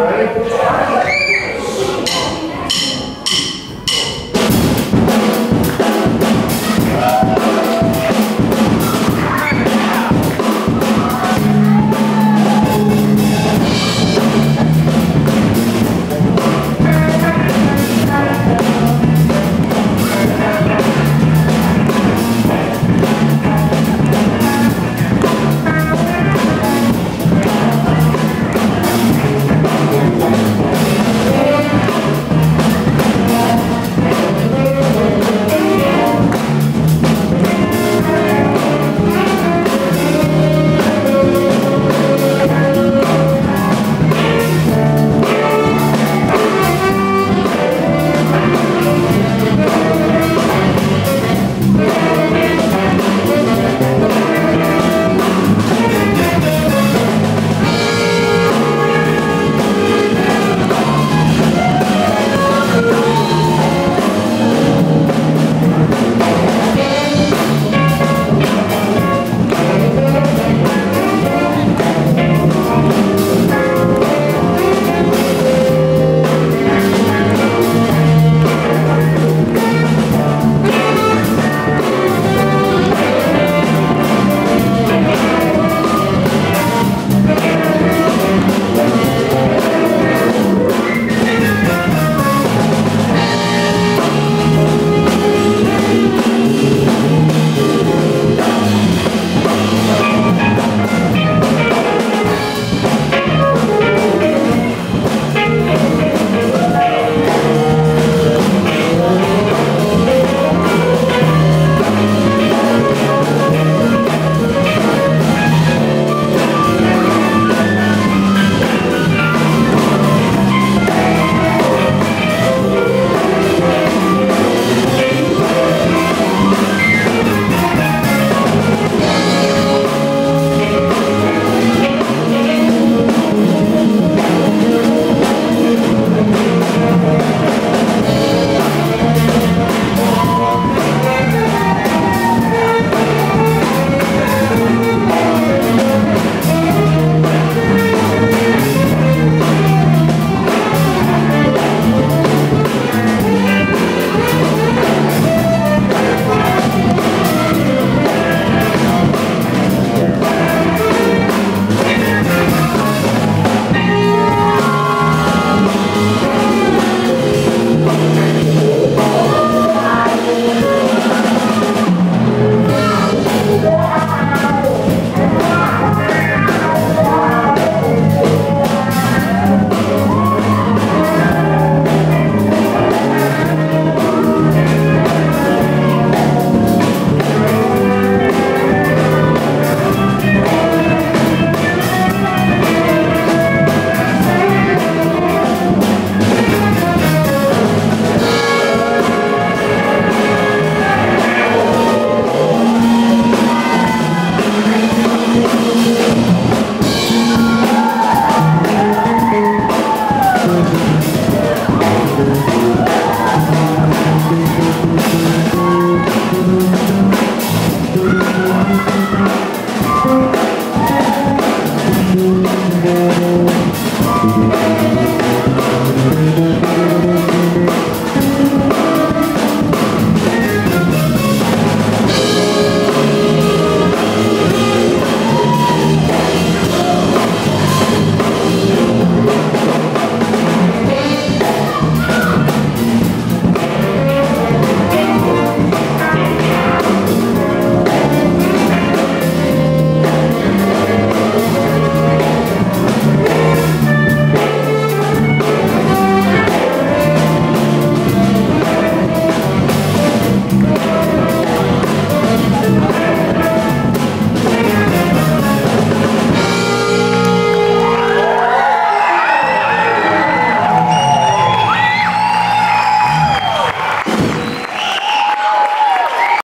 Música